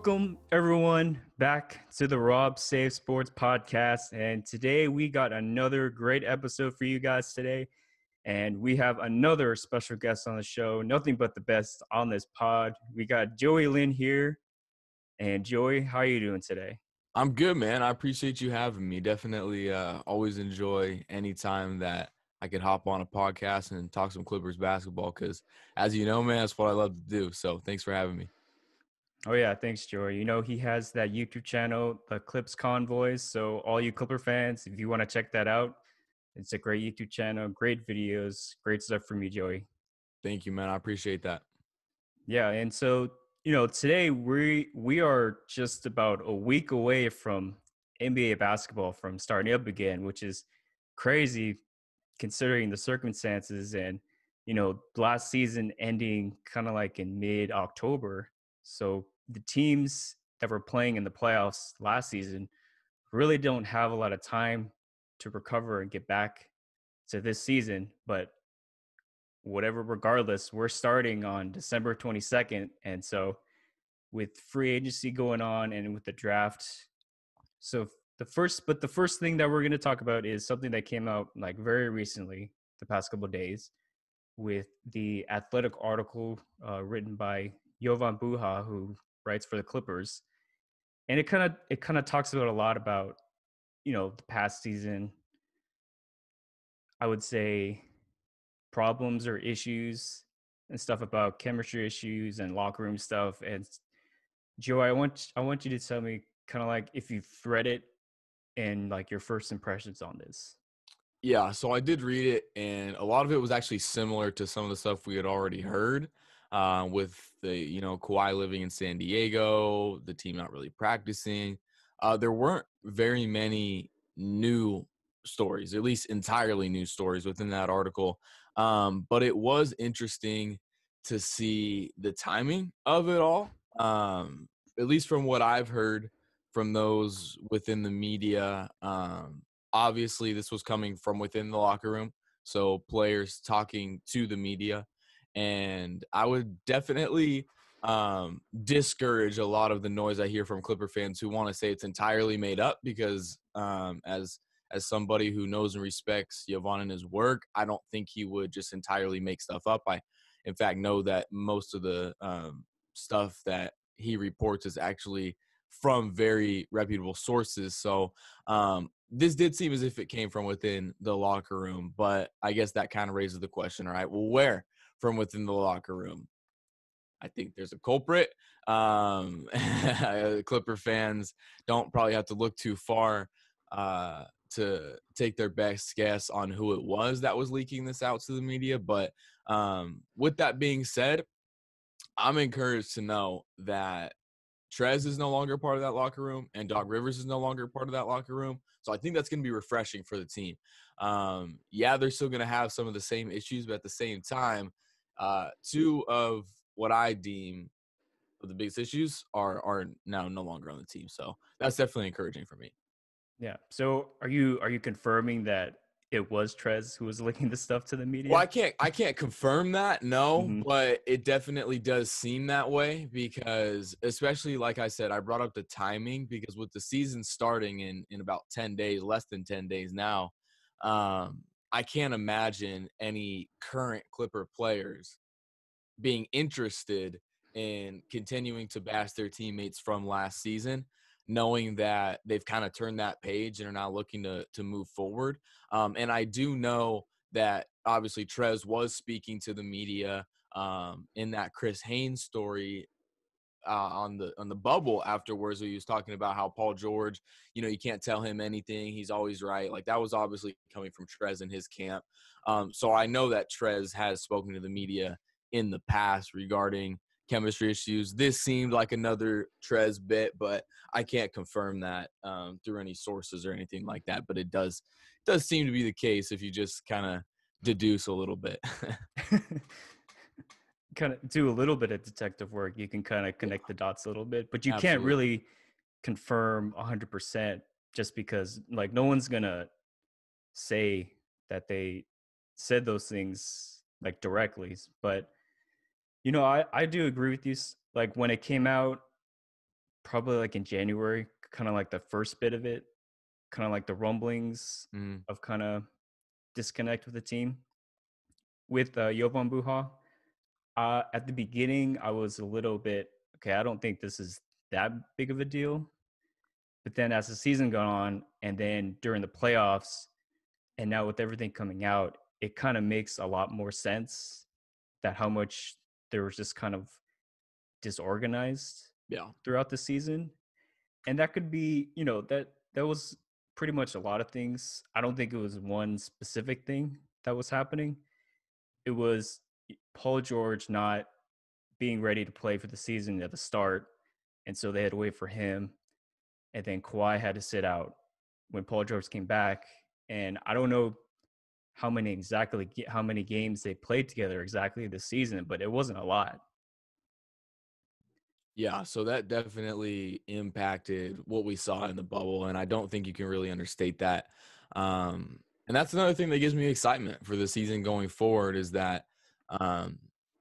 Welcome, everyone, back to the Rob Saves Sports podcast. And today we got another great episode for you guys today. And we have another special guest on the show, nothing but the best on this pod. We got Joey Linn here. And Joey, how are you doing today? I'm good, man. I appreciate you having me. Definitely uh, always enjoy any time that I could hop on a podcast and talk some Clippers basketball because, as you know, man, that's what I love to do. So thanks for having me. Oh yeah, thanks, Joey. You know he has that YouTube channel, the Clips Convos. So all you Clipper fans, if you want to check that out, it's a great YouTube channel, great videos, great stuff from you, Joey. Thank you, man. I appreciate that. Yeah, and so you know today we we are just about a week away from NBA basketball from starting up again, which is crazy considering the circumstances and you know last season ending kind of like in mid October so the teams that were playing in the playoffs last season really don't have a lot of time to recover and get back to this season. But whatever, regardless, we're starting on December 22nd. And so with free agency going on and with the draft, so the first, but the first thing that we're going to talk about is something that came out like very recently, the past couple days, with the athletic article uh, written by Jovan Buha, who writes for the Clippers, and it kind of it kind of talks about a lot about you know the past season. I would say problems or issues and stuff about chemistry issues and locker room stuff. And Joe, I want I want you to tell me kind of like if you've read it and like your first impressions on this. Yeah, so I did read it, and a lot of it was actually similar to some of the stuff we had already heard uh, with the you know Kawhi living in San Diego, the team not really practicing. Uh, there weren't very many new stories, at least entirely new stories within that article. Um, but it was interesting to see the timing of it all. Um, at least from what I've heard from those within the media. Um, obviously, this was coming from within the locker room. So players talking to the media and I would definitely um, discourage a lot of the noise I hear from Clipper fans who want to say it's entirely made up because um, as as somebody who knows and respects Jovan and his work, I don't think he would just entirely make stuff up. I, in fact, know that most of the um, stuff that he reports is actually from very reputable sources. So um, this did seem as if it came from within the locker room, but I guess that kind of raises the question. All right, well, where from within the locker room. I think there's a culprit. Um, Clipper fans don't probably have to look too far uh, to take their best guess on who it was that was leaking this out to the media. But um, with that being said, I'm encouraged to know that Trez is no longer part of that locker room and Doc Rivers is no longer part of that locker room. So I think that's going to be refreshing for the team. Um, yeah, they're still going to have some of the same issues, but at the same time, uh, two of what I deem the biggest issues are are now no longer on the team. So that's definitely encouraging for me. Yeah. So are you are you confirming that it was Trez who was leaking the stuff to the media? Well, I can't I can't confirm that, no, mm-hmm. but it definitely does seem that way because especially like I said, I brought up the timing because with the season starting in in about 10 days, less than 10 days now, um, I can't imagine any current Clipper players being interested in continuing to bash their teammates from last season, knowing that they've kind of turned that page and are now looking to to move forward. Um, and I do know that obviously Trez was speaking to the media um, in that Chris Haynes story uh, on the on the bubble afterwards, where he was talking about how Paul George, you know, you can't tell him anything; he's always right. Like that was obviously coming from Trez in his camp. Um, so I know that Trez has spoken to the media in the past regarding chemistry issues. This seemed like another Trez bit, but I can't confirm that um, through any sources or anything like that. But it does does seem to be the case if you just kind of deduce a little bit. kind of do a little bit of detective work, you can kind of connect the dots a little bit, but you Absolutely. can't really confirm 100% just because like no one's going to say that they said those things like directly, but you know, I I do agree with you like when it came out probably like in January, kind of like the first bit of it, kind of like the rumblings Mhm. of kind of disconnect with the team with uh, Jovan Buha. Uh, at the beginning, I was a little bit okay. I don't think this is that big of a deal. But then as the season gone on, and then during the playoffs, and now with everything coming out, it kind of makes a lot more sense that how much there was just kind of disorganized Yeah. throughout the season. And that could be, you know, that that was pretty much a lot of things. I don't think it was one specific thing that was happening. It was Paul George not being ready to play for the season at the start. And so they had to wait for him. And then Kawhi had to sit out when Paul George came back. And I don't know how many exactly how many games they played together exactly this season, but it wasn't a lot. Yeah, so that definitely impacted what we saw in the bubble, and I don't think you can really understate that. Um, and that's another thing that gives me excitement for the season going forward is that, um,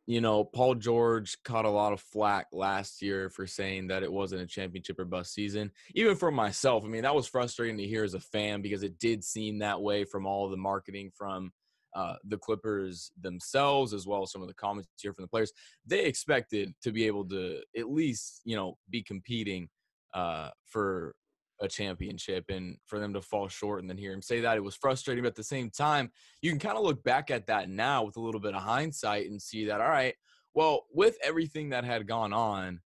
you know, Paul George caught a lot of flack last year for saying that it wasn't a championship or bust season. Even for myself, I mean, that was frustrating to hear as a fan because it did seem that way from all the marketing from uh, the Clippers themselves, as well as some of the comments here from the players. They expected to be able to at least, you know, be competing uh, for a championship and for them to fall short and then hear him say that it was frustrating. But at the same time, you can kind of look back at that now with a little bit of hindsight and see that, all right, well, with everything that had gone on,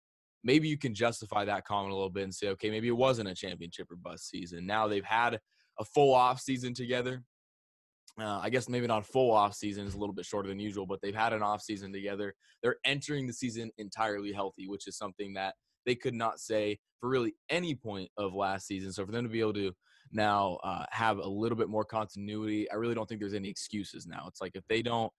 maybe you can justify that comment a little bit and say, okay, maybe it wasn't a championship or bust season. Now they've had a full off season together uh, I guess maybe not full off season is a little bit shorter than usual, but they've had an off season together. They're entering the season entirely healthy, which is something that they could not say for really any point of last season. So for them to be able to now uh, have a little bit more continuity, I really don't think there's any excuses now. It's like if they don't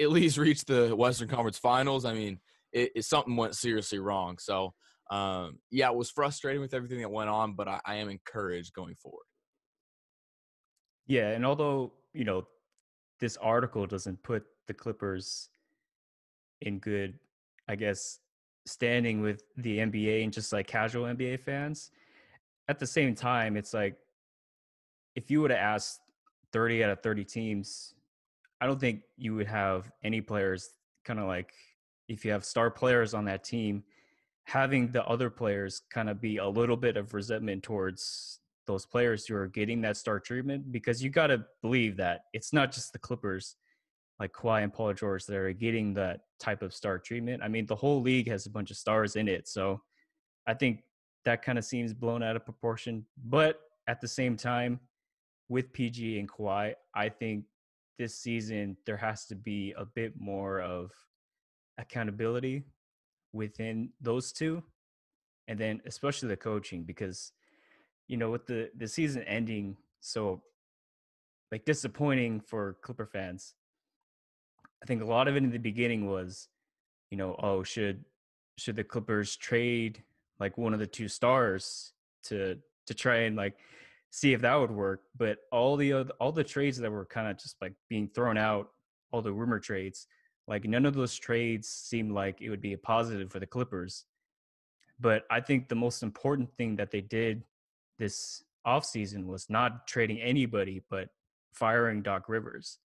at least reach the Western Conference Finals, I mean, it, it something went seriously wrong. So um, yeah, it was frustrating with everything that went on, but I, I am encouraged going forward. Yeah, and although you know, this article doesn't put the Clippers in good, I guess, standing with the NBA and just like casual NBA fans. At the same time, it's like if you would have asked 30 out of 30 teams, I don't think you would have any players kind of like if you have star players on that team, having the other players kind of be a little bit of resentment towards those players who are getting that star treatment because you got to believe that it's not just the Clippers like Kawhi and Paul George that are getting that type of star treatment. I mean, the whole league has a bunch of stars in it. So I think that kind of seems blown out of proportion. But at the same time, with PG and Kawhi, I think this season there has to be a bit more of accountability within those two. And then especially the coaching because you know, with the the season ending so like disappointing for Clipper fans. I think a lot of it in the beginning was, you know, oh, should should the Clippers trade like one of the two stars to to try and like see if that would work? But all the other, all the trades that were kind of just like being thrown out, all the rumor trades, like none of those trades seemed like it would be a positive for the Clippers. But I think the most important thing that they did this offseason was not trading anybody but firing Doc Rivers.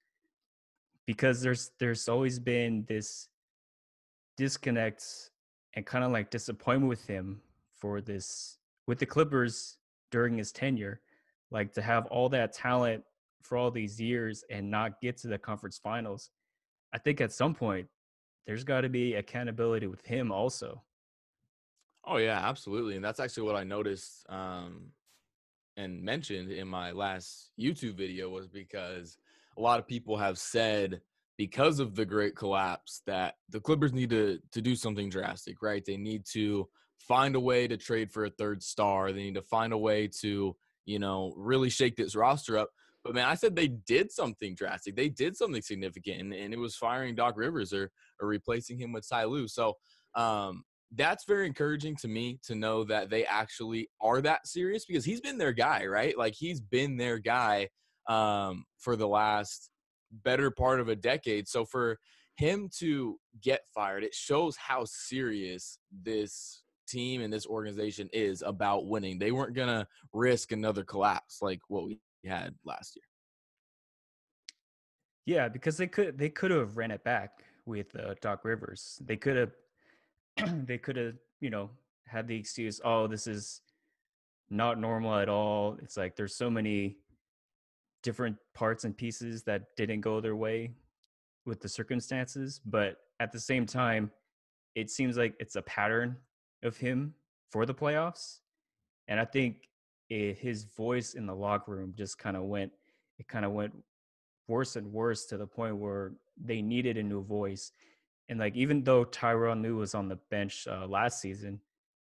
Because there's there's always been this disconnect and kind of like disappointment with him for this with the Clippers during his tenure. Like to have all that talent for all these years and not get to the conference finals. I think at some point there's got to be accountability with him also. Oh yeah, absolutely, and that's actually what I noticed um, and mentioned in my last YouTube video was because a lot of people have said because of the great collapse that the Clippers need to to do something drastic, right? They need to find a way to trade for a third star. They need to find a way to, you know, really shake this roster up. But man, I said they did something drastic. They did something significant, and, and it was firing Doc Rivers or or replacing him with Ty Lue. So um, that's very encouraging to me to know that they actually are that serious because he's been their guy, right? Like he's been their guy um, for the last better part of a decade. So for him to get fired, it shows how serious this team and this organization is about winning. They weren't going to risk another collapse like what we had last year. Yeah, because they could they could have ran it back with uh, Doc Rivers. They could have they could have you know had the excuse, oh, this is not normal at all. It's like there's so many different parts and pieces that didn't go their way with the circumstances, but at the same time, it seems like it's a pattern of him for the playoffs. And I think it, his voice in the locker room just kind of went, it kind of went worse and worse to the point where they needed a new voice. And like, even though Tyronn Lue was on the bench uh, last season,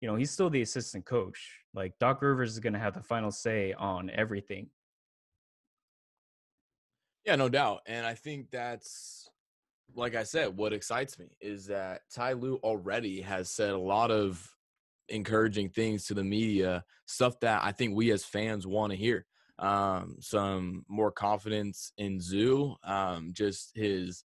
you know, he's still the assistant coach. Like, Doc Rivers is going to have the final say on everything. Yeah, no doubt. And I think that's like I said, what excites me is that Ty Lue already has said a lot of encouraging things to the media, stuff that I think we as fans want to hear. Um, some more confidence in Zoo, um, just his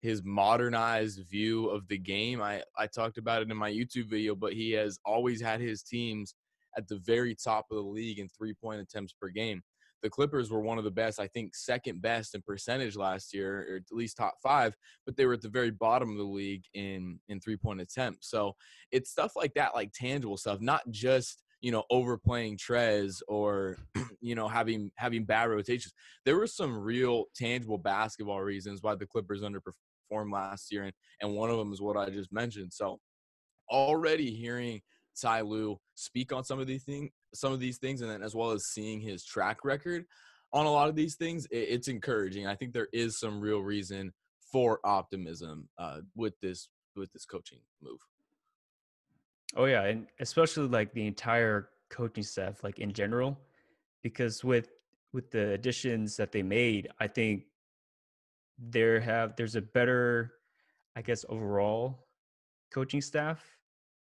his modernized view of the game. I, I talked about it in my YouTube video, but he has always had his teams at the very top of the league in three point attempts per game the Clippers were one of the best, I think second best in percentage last year, or at least top five, but they were at the very bottom of the league in in three point attempts. So it's stuff like that, like tangible stuff, not just you know overplaying Trez or you know having having bad rotations. There were some real tangible basketball reasons why the Clippers underperformed last year, and and one of them is what I just mentioned. So already hearing Ty Lue speak on some of these things, some of these things, and then as well as seeing his track record on a lot of these things, it, it's encouraging. I think there is some real reason for optimism uh, with this with this coaching move. Oh yeah, and especially like the entire coaching staff, like in general, because with with the additions that they made, I think there have there's a better, I guess, overall coaching staff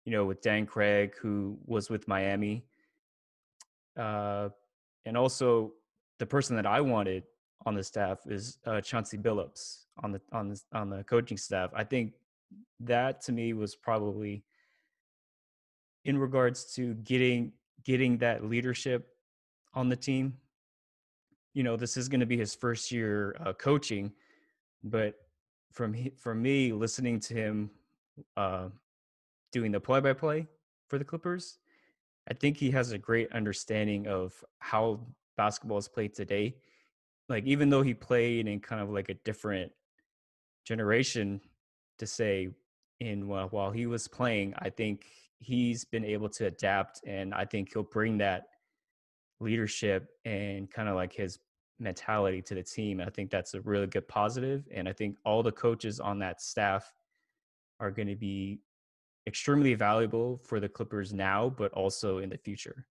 you know, with Dan Craig, who was with Miami. Uh, and also the person that I wanted on the staff is uh, Chauncey Billups on the on the on the coaching staff. I think that to me was probably in regards to getting getting that leadership on the team. You know, this is going to be his first year uh, coaching, but from from me listening to him uh, doing the play by play for the Clippers, I think he has a great understanding of how basketball is played today. Like, even though he played in kind of like a different generation, to say, in while, while he was playing, I think he's been able to adapt, and I think he'll bring that leadership and kind of like his mentality to the team. I think that's a really good positive, and I think all the coaches on that staff are going to be extremely valuable for the Clippers now, but also in the future.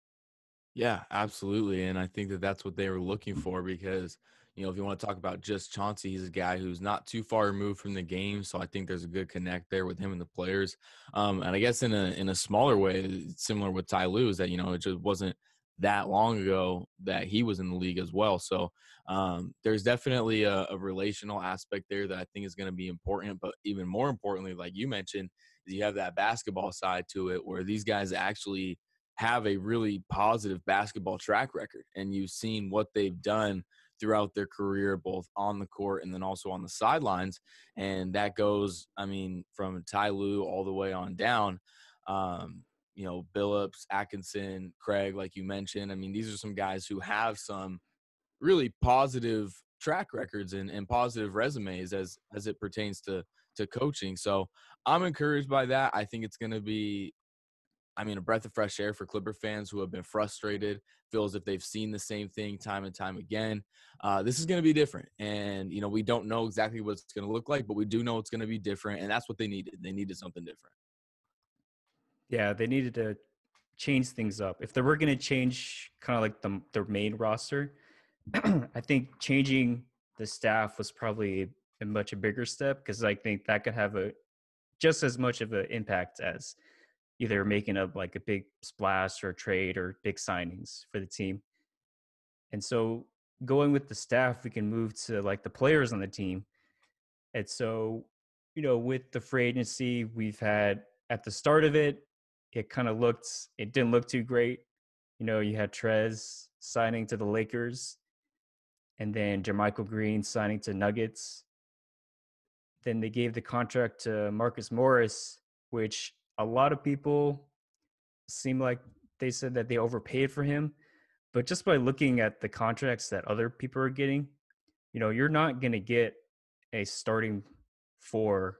Yeah, absolutely. And I think that that's what they were looking for because, you know, if you want to talk about just Chauncey, he's a guy who's not too far removed from the game. So I think there's a good connect there with him and the players. Um, and I guess in a in a smaller way, similar with Ty Lue, is that, you know, it just wasn't that long ago that he was in the league as well. So um, there's definitely a, a relational aspect there that I think is going to be important. But even more importantly, like you mentioned, you have that basketball side to it where these guys actually have a really positive basketball track record and you've seen what they've done throughout their career both on the court and then also on the sidelines and that goes i mean from ty lue all the way on down um, you know billups atkinson craig like you mentioned i mean these are some guys who have some really positive track records and, and positive resumes as as it pertains to to coaching so I'm encouraged by that. I think it's going to be, I mean, a breath of fresh air for Clipper fans who have been frustrated, feel as if they've seen the same thing time and time again. Uh, this is going to be different. And, you know, we don't know exactly what it's to look like, but we do know it's going to be different. And that's what they needed. They needed something different. Yeah, they needed to change things up. If they were going to change kind of like the, their main roster, I think changing the staff was probably a much a bigger step because I think that could have a just as much of an impact as either making a like a big splash or trade or big signings for the team. And so going with the staff, we can move to like the players on the team. And so, you know, with the free agency, we've had at the start of it, it kind of looked it didn't look too great. You know, you had Trez signing to the Lakers, and then JaMychal Green signing to Nuggets. Then they gave the contract to Marcus Morris, which a lot of people seem like they said that they overpaid for him. But just by looking at the contracts that other people are getting, you know, you're not going to get a starting four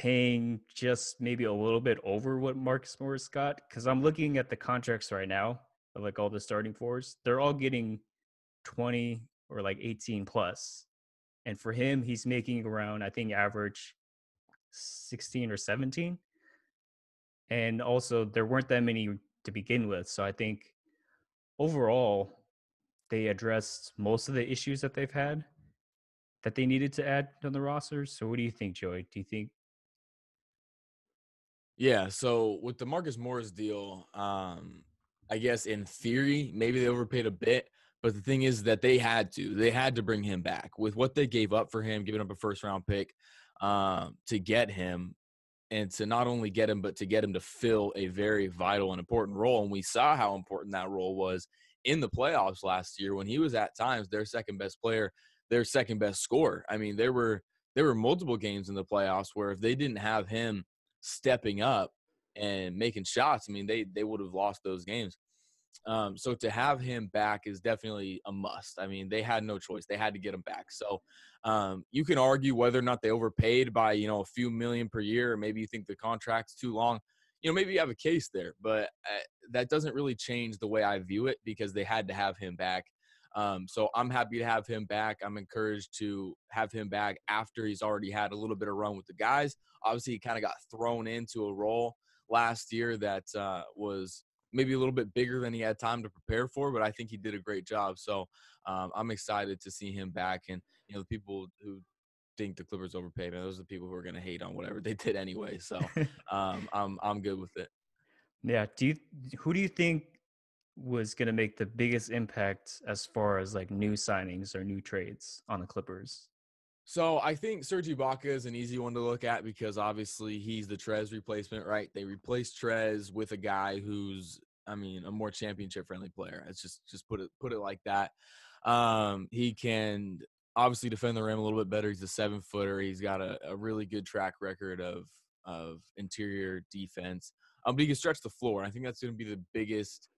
paying just maybe a little bit over what Marcus Morris got. Cause I'm looking at the contracts right now of like all the starting fours. They're all getting 20 or like 18 plus. And for him, he's making around, I think, average 16 or 17. And also, there weren't that many to begin with. So I think overall, they addressed most of the issues that they've had that they needed to add to the roster. So what do you think, Joey? Do you think? Yeah. So with the Marcus Morris deal, um, I guess in theory, maybe they overpaid a bit. But the thing is that they had to. They had to bring him back with what they gave up for him, giving up a first round pick um, to get him and to not only get him, but to get him to fill a very vital and important role. And we saw how important that role was in the playoffs last year when he was at times their second best player, their second best scorer. I mean, there were there were multiple games in the playoffs where if they didn't have him stepping up and making shots, I mean, they they would have lost those games. Um, so to have him back is definitely a must. I mean, they had no choice; they had to get him back. So um, you can argue whether or not they overpaid by you know a few million per year, or maybe you think the contract's too long. You know, maybe you have a case there, but uh, that doesn't really change the way I view it because they had to have him back. Um, so I'm happy to have him back. I'm encouraged to have him back after he's already had a little bit of run with the guys. Obviously, he kind of got thrown into a role last year that uh, was maybe a little bit bigger than he had time to prepare for, but I think he did a great job. So um, I'm excited to see him back. And you know, the people who think the Clippers overpaid, man, those are the people who are going to hate on whatever they did anyway. So um, I'm I'm good with it. Yeah. Do you who do you think was going to make the biggest impact as far as like new signings or new trades on the Clippers? So I think Serge Ibaka is an easy one to look at because obviously he's the Trez replacement, right? They replaced Trez with a guy who's, I mean, a more championship friendly player. It's just just put it put it like that. Um, he can obviously defend the rim a little bit better. He's a seven footer. He's got a, a really good track record of of interior defense. Um, but he can stretch the floor. I think that's going to be the biggest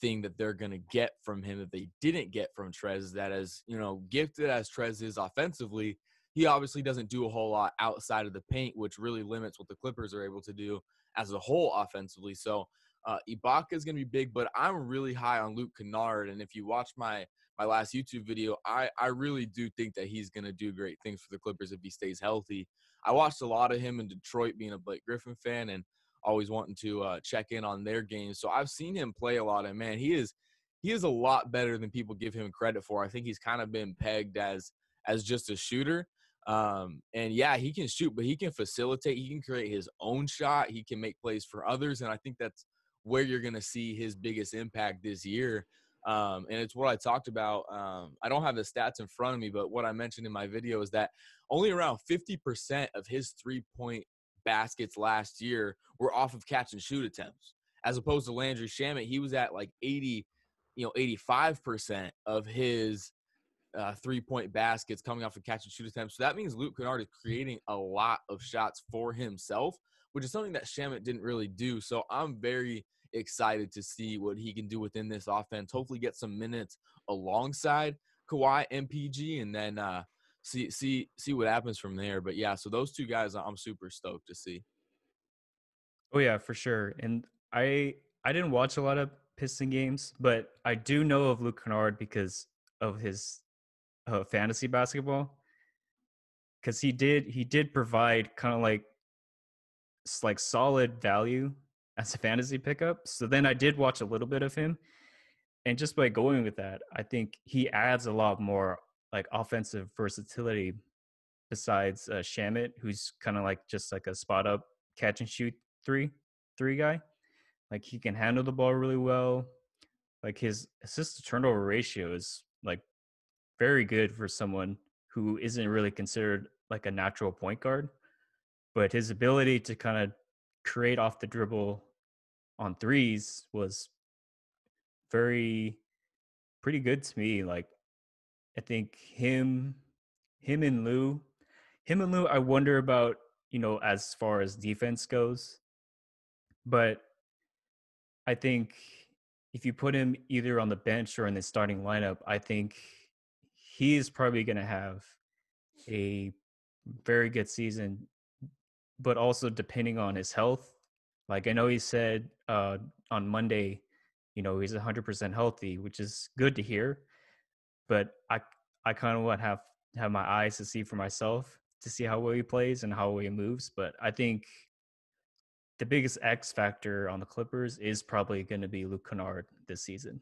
thing that they're going to get from him that they didn't get from Trez. That as you know, gifted as Trez is offensively, he obviously doesn't do a whole lot outside of the paint, which really limits what the Clippers are able to do as a whole offensively. So uh, Ibaka is going to be big, but I'm really high on Luke Kennard. And if you watch my my last YouTube video, I I really do think that he's going to do great things for the Clippers if he stays healthy. I watched a lot of him in Detroit, being a Blake Griffin fan, and always wanting to uh, check in on their games. So I've seen him play a lot, and man, he is he is a lot better than people give him credit for. I think he's kind of been pegged as as just a shooter. Um, and yeah, he can shoot, but he can facilitate. He can create his own shot. He can make plays for others, and I think that's where you're going to see his biggest impact this year. Um, and it's what I talked about. Um, I don't have the stats in front of me, but what I mentioned in my video is that only around 50% of his three point baskets last year were off of catch and shoot attempts, as opposed to Landry Shamet. He was at like 80, you know, 85% of his uh, three point baskets coming off of catch and shoot attempts. So that means Luke Kennard is creating a lot of shots for himself, which is something that Shamet didn't really do. So I'm very excited to see what he can do within this offense. Hopefully, get some minutes alongside Kawhi MPG, and then uh, see see see what happens from there. But yeah, so those two guys, I'm super stoked to see. Oh yeah, for sure. And I I didn't watch a lot of Piston games, but I do know of Luke Kennard because of his uh, fantasy basketball. Because he did he did provide kind of like like solid value as a fantasy pickup. So then I did watch a little bit of him. And just by going with that, I think he adds a lot more like offensive versatility besides uh, Shamet, who's kind of like just like a spot up catch and shoot three three guy. Like he can handle the ball really well. Like his assist to turnover ratio is like very good for someone who isn't really considered like a natural point guard. But his ability to kind of create off the dribble on threes was very pretty good to me. Like I think him him and Lou him and Lou I wonder about, you know, as far as defense goes. But I think if you put him either on the bench or in the starting lineup, I think he is probably going to have a very good season. But also depending on his health, like I know he said uh, on Monday, you know he's 100% healthy, which is good to hear. But I I kind of want to have have my eyes to see for myself to see how well he plays and how well he moves. But I think the biggest X factor on the Clippers is probably going to be Luke Kennard this season.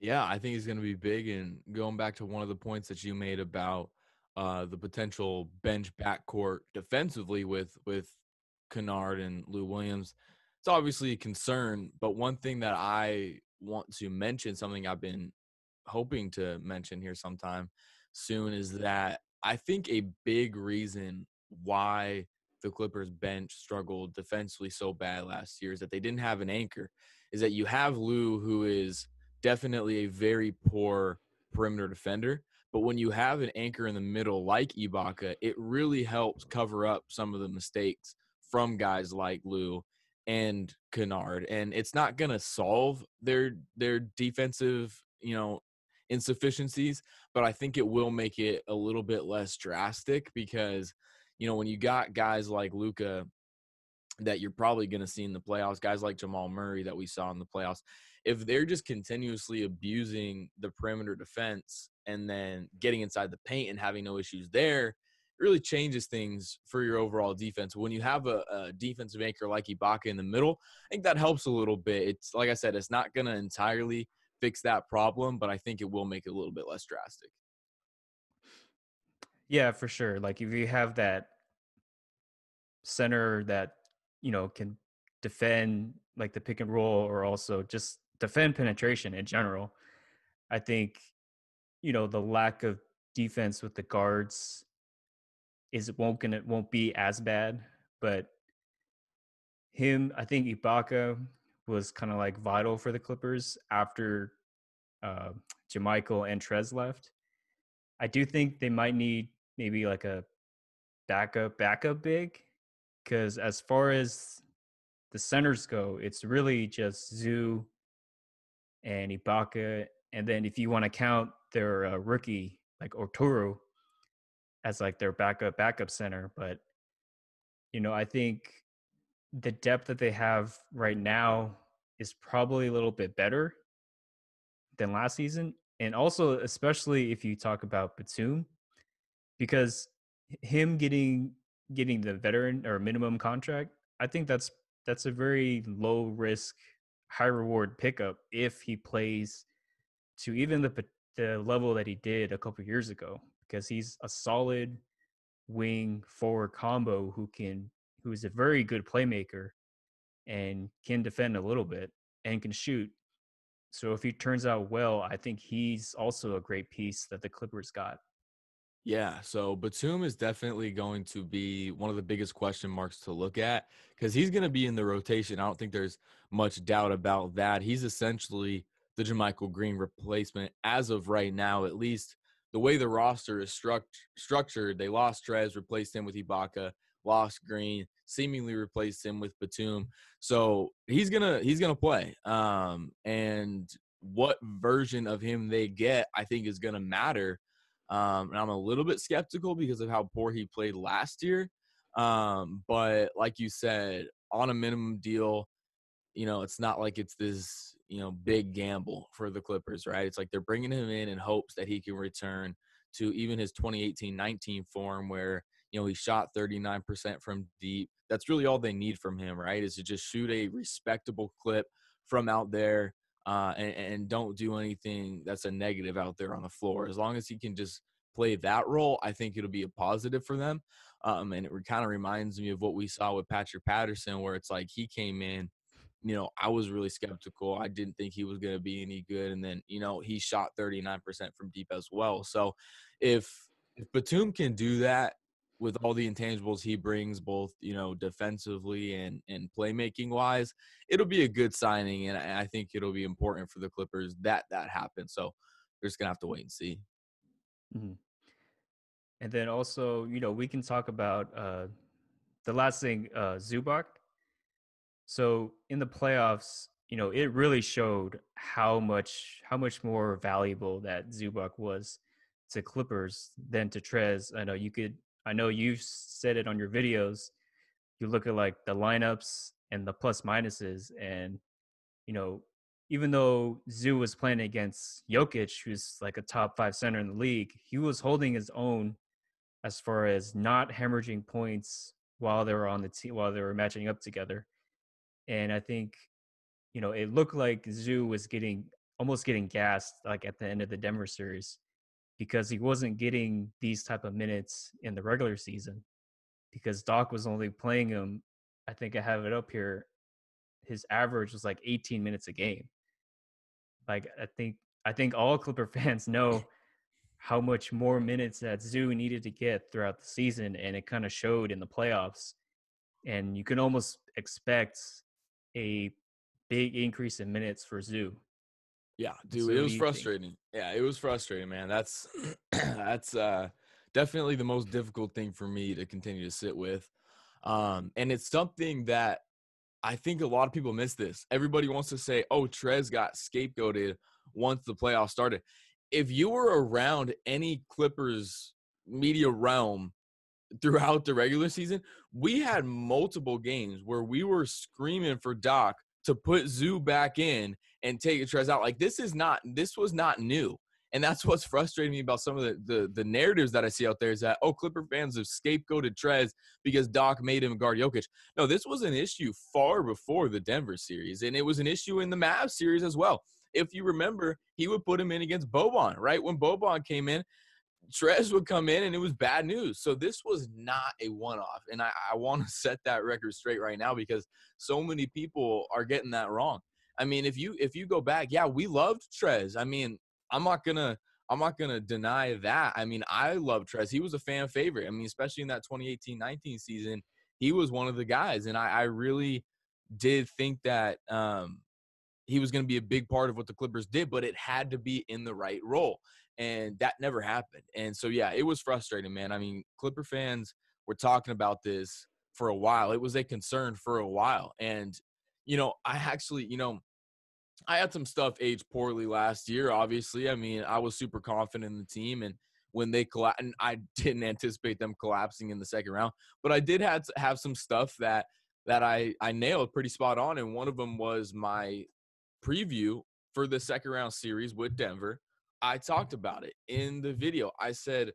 Yeah, I think he's going to be big. And going back to one of the points that you made about uh, the potential bench backcourt defensively with with Kennard and Lou Williams, it's obviously a concern. But one thing that I want to mention, something I've been hoping to mention here sometime soon, is that I think a big reason why the Clippers bench struggled defensively so bad last year is that they didn't have an anchor. Is that you have Lou, who is definitely a very poor perimeter defender, but when you have an anchor in the middle like Ibaka, it really helps cover up some of the mistakes from guys like Lou and Kennard. And it's not going to solve their their defensive, you know, insufficiencies, but I think it will make it a little bit less drastic because you know, when you got guys like Luka that you're probably going to see in the playoffs, guys like Jamal Murray that we saw in the playoffs, if they're just continuously abusing the perimeter defense and then getting inside the paint and having no issues there, it really changes things for your overall defense. When you have a, a defensive anchor like Ibaka in the middle, I think that helps a little bit. It's like I said, it's not going to entirely fix that problem, but I think it will make it a little bit less drastic. Yeah, for sure. Like if you have that center that you know can defend like the pick and roll or also just defend penetration in general. I think you know the lack of defense with the guards is it won't gonna won't be as bad, but him I think Ibaka was kind of like vital for the Clippers after uh, JaMychal and Trez left. I do think they might need maybe like a backup backup big because as far as the centers go, it's really just Zoo and Ibaka, and then if you want to count their uh, rookie like Oturu as like their backup backup center, but you know I think the depth that they have right now is probably a little bit better than last season, and also especially if you talk about Batum, because him getting getting the veteran or minimum contract, I think that's that's a very low risk, high reward pickup if he plays to even the the level that he did a couple years ago because he's a solid wing forward combo who can who is a very good playmaker and can defend a little bit and can shoot. So if he turns out well, I think he's also a great piece that the Clippers got. Yeah, so Batum is definitely going to be one of the biggest question marks to look at because he's going to be in the rotation. I don't think there's much doubt about that. He's essentially the JaMychal Green replacement as of right now, at least the way the roster is struct- structured. They lost Trez, replaced him with Ibaka, lost Green, seemingly replaced him with Batum. So he's gonna he's gonna play. Um, and what version of him they get, I think, is gonna matter um, and I'm a little bit skeptical because of how poor he played last year. Um, but like you said, on a minimum deal, you know, it's not like it's this, you know, big gamble for the Clippers, right? It's like they're bringing him in in hopes that he can return to even his 2018-19 form where, you know, he shot 39% from deep. That's really all they need from him, right? Is to just shoot a respectable clip from out there uh, and, and don't do anything that's a negative out there on the floor. As long as he can just play that role, I think it'll be a positive for them. Um, and it kind of reminds me of what we saw with Patrick Patterson, where it's like he came in, you know, I was really skeptical. I didn't think he was going to be any good. And then, you know, he shot 39% from deep as well. So if, if Batum can do that with all the intangibles he brings, both you know defensively and and playmaking wise, it'll be a good signing, and I think it'll be important for the Clippers that that happens. So we're just gonna have to wait and see. Mm-hmm. And then also, you know, we can talk about uh, the last thing, uh, Zubac. So in the playoffs, you know, it really showed how much how much more valuable that Zubac was to Clippers than to Trez. I know you could I know you've said it on your videos. You look at like the lineups and the plus minuses, and you know, even though Zoo was playing against Jokic, who's like a top five center in the league, he was holding his own as far as not hemorrhaging points while they were on the team while they were matching up together. And I think, you know, it looked like Zoo was getting almost getting gassed like at the end of the Denver series because he wasn't getting these type of minutes in the regular season because Doc was only playing him. I think I have it up here. His average was like 18 minutes a game. Like I think I think all Clipper fans know how much more minutes that Zoo needed to get throughout the season, and it kind of showed in the playoffs. And you can almost expect a big increase in minutes for Zoo yeah, dude, so it was frustrating. Think? Yeah, it was frustrating, man. That's that's uh definitely the most difficult thing for me to continue to sit with. Um and it's something that I think a lot of people miss this. Everybody wants to say, "Oh, Trez got scapegoated once the playoffs started." If you were around any Clippers media realm throughout the regular season, we had multiple games where we were screaming for Doc to put Zoo back in and take Trez out. Like this is not this was not new. And that's what's frustrating me about some of the, the, the narratives that I see out there is that oh Clipper fans have scapegoated Trez because Doc made him guard Jokic. No, this was an issue far before the Denver series, and it was an issue in the Mavs series as well. If you remember, he would put him in against Boban, right? When Boban came in, Trez would come in and it was bad news. So this was not a one off. And I, I want to set that record straight right now because so many people are getting that wrong. I mean, if you if you go back, yeah, we loved Trez. I mean, I'm not gonna I'm not gonna deny that. I mean, I love Trez. He was a fan favorite. I mean, especially in that 2018-19 season, he was one of the guys, and I, I really did think that um, he was going to be a big part of what the Clippers did, but it had to be in the right role and that never happened. And so yeah, it was frustrating, man. I mean, Clipper fans were talking about this for a while. It was a concern for a while. And you know, I actually, you know, I had some stuff age poorly last year, obviously. I mean, I was super confident in the team and when they collapsed, and I didn't anticipate them collapsing in the second round, but I did have have some stuff that that I I nailed pretty spot on and one of them was my preview for the second round series with Denver I talked about it in the video. I said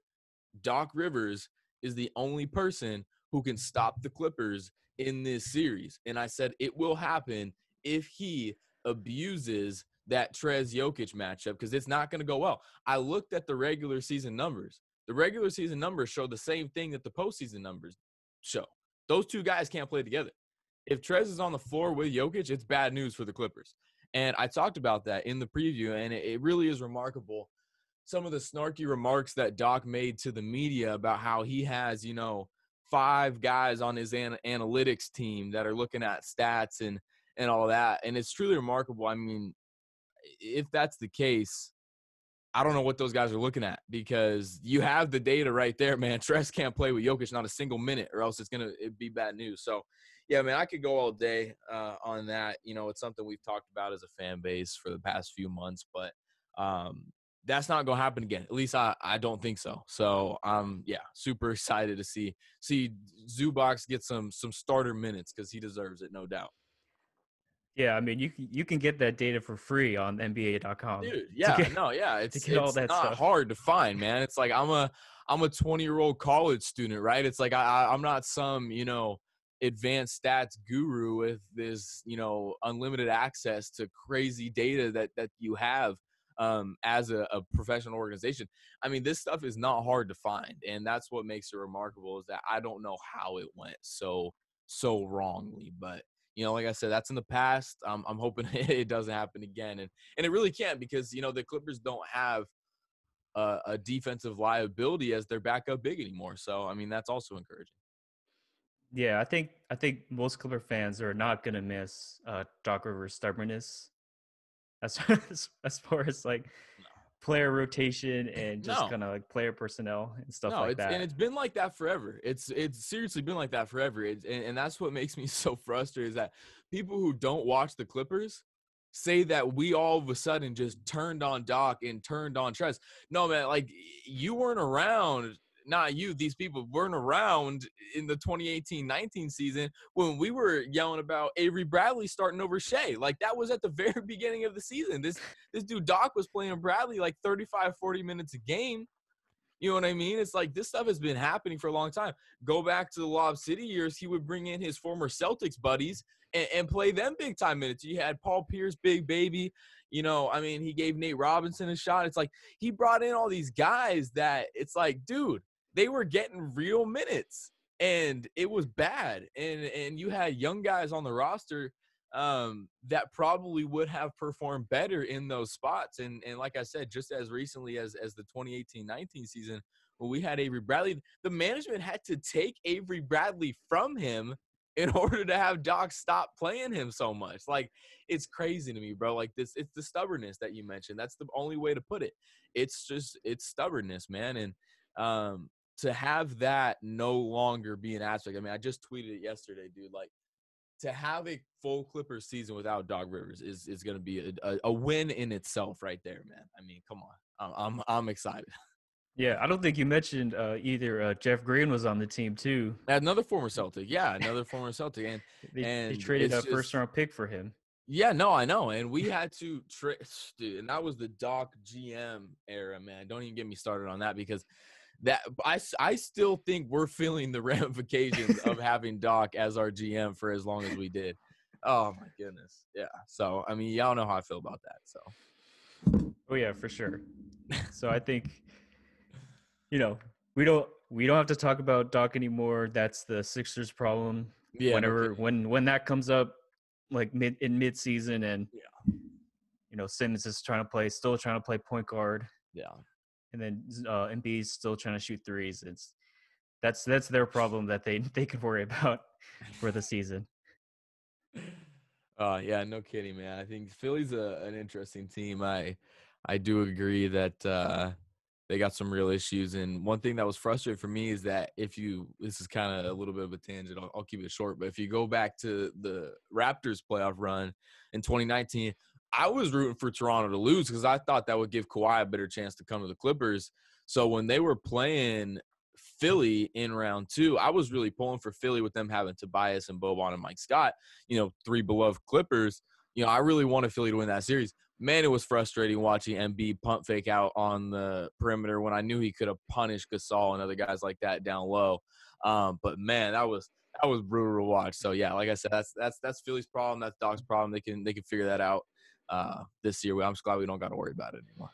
Doc Rivers is the only person who can stop the Clippers in this series. And I said it will happen if he abuses that Trez Jokic matchup because it's not going to go well. I looked at the regular season numbers. The regular season numbers show the same thing that the postseason numbers show. Those two guys can't play together. If Trez is on the floor with Jokic, it's bad news for the Clippers. And I talked about that in the preview, and it, really is remarkable. Some of the snarky remarks that Doc made to the media about how he has, you know, five guys on his an- analytics team that are looking at stats and and all that. And it's truly remarkable. I mean, if that's the case, I don't know what those guys are looking at because you have the data right there, man. Trez can't play with Jokic not a single minute, or else it's gonna be bad news. So yeah, man, I could go all day uh, on that. You know, it's something we've talked about as a fan base for the past few months, but um, that's not going to happen again. At least I, I don't think so. So um, yeah, super excited to see see Zubac get some some starter minutes because he deserves it, no doubt. Yeah, I mean, you can you can get that data for free on NBA.com. Dude, yeah, get, no, yeah, it's, it's not stuff. hard to find, man. It's like I'm a I'm a 20 year old college student, right? It's like I I'm not some you know advanced stats guru with this you know unlimited access to crazy data that that you have um, as a, a, professional organization i mean this stuff is not hard to find and that's what makes it remarkable is that i don't know how it went so so wrongly but you know like i said that's in the past um, i'm hoping it doesn't happen again and and it really can't because you know the clippers don't have a, a defensive liability as their backup big anymore. So I mean that's also encouraging. Yeah, I think I think most Clipper fans are not gonna miss uh, Doc Rivers' stubbornness as as, as far as like player rotation and just No. kind of like player personnel and stuff no, like it's, that. and it's been like that forever. It's it's seriously been like that forever. It's, and, and that's what makes me so frustrated is that people who don't watch the Clippers say that we all of a sudden just turned on Doc and turned on Trez. No, man, like you weren't around. Not you. These people weren't around in the 2018-19 season when we were yelling about Avery Bradley starting over Shai. Like that was at the very beginning of the season. This this dude Doc was playing Bradley like 35, 40 minutes a game. You know what I mean? It's like this stuff has been happening for a long time. Go back to the Lob City years, he would bring in his former Celtics buddies and, and play them big time minutes. You had Paul Pierce, Big Baby. You know, I mean, he gave Nate Robinson a shot. It's like he brought in all these guys that it's like, dude, they were getting real minutes and it was bad. And and you had young guys on the roster um, that probably would have performed better in those spots. And and like I said, just as recently as as the 2018-19 season, when we had Avery Bradley, the management had to take Avery Bradley from him in order to have Doc stop playing him so much. Like it's crazy to me, bro. Like this, it's the stubbornness that you mentioned. That's the only way to put it. It's just it's stubbornness, man. And um to have that no longer be an aspect. I mean, I just tweeted it yesterday, dude. Like to have a full Clippers season without Doc Rivers is is going to be a, a, a win in itself, right there, man. I mean, come on, I'm I'm, I'm excited. yeah, I don't think you mentioned uh, either. Uh, Jeff Green was on the team too. Another former Celtic, yeah, another former Celtic, and They, they traded a first round pick for him. yeah, no, I know, and we had to trade, dude, and that was the Doc GM era, man. Don't even get me started on that because that I, I still think we're feeling the ramifications of having Doc as our GM for as long as we did. Oh my goodness, yeah. So I mean, y'all know how I feel about that. So. Oh yeah, for sure. so I think, you know, we don't we don't have to talk about Doc anymore. That's the Sixers' problem. Yeah. whenever kidding. when when that comes up, like mid in mid season, and Yeah. you know Simmons is trying to play, still trying to play point guard, Yeah. And then uh, Embiid's still trying to shoot threes. It's that's that's their problem that they they can worry about for the season. Uh yeah, no kidding, man. I think Philly's a, an interesting team. I I do agree that uh they got some real issues. And one thing that was frustrating for me is that if you this is kind of a little bit of a tangent, I'll, I'll keep it short, but if you go back to the Raptors playoff run in 2019, I was rooting for Toronto to lose because I thought that would give Kawhi a better chance to come to the Clippers. So when they were playing Philly in round two, I was really pulling for Philly with them having Tobias and Boban and Mike Scott, you know, three beloved Clippers. You know, I really wanted Philly to win that series. Man, it was frustrating watching Embiid punt fake out on the perimeter when I knew he could have punished Gasol and other guys like that down low. Um, but man, that was that was brutal to watch. So yeah, like I said, that's that's that's Philly's problem. That's Doc's problem. They can they can figure that out uh, this year. I'm just glad we don't got to worry about it anymore.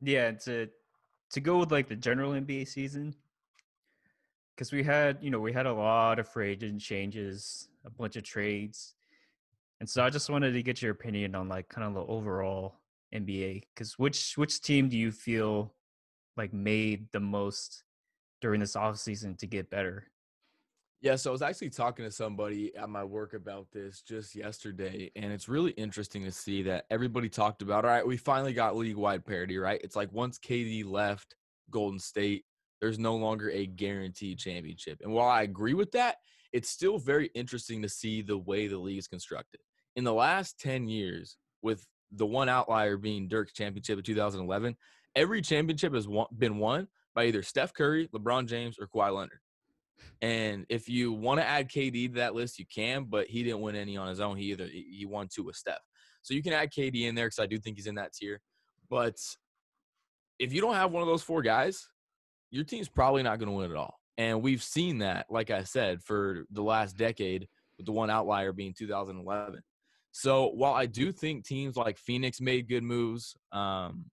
Yeah, to to go with like the general NBA season, because we had you know we had a lot of free agent changes, a bunch of trades, and so I just wanted to get your opinion on like kind of the overall NBA. Because which which team do you feel like made the most during this off season to get better? Yeah, so I was actually talking to somebody at my work about this just yesterday, and it's really interesting to see that everybody talked about, all right, we finally got league wide parity, right? It's like once KD left Golden State, there's no longer a guaranteed championship. And while I agree with that, it's still very interesting to see the way the league is constructed. In the last 10 years, with the one outlier being Dirk's championship in 2011, every championship has won- been won by either Steph Curry, LeBron James, or Kawhi Leonard. And if you want to add KD to that list, you can, but he didn't win any on his own. He either he won two with Steph. So you can add KD in there because I do think he's in that tier. But if you don't have one of those four guys, your team's probably not going to win at all. And we've seen that, like I said, for the last decade, with the one outlier being 2011. So while I do think teams like Phoenix made good moves, um,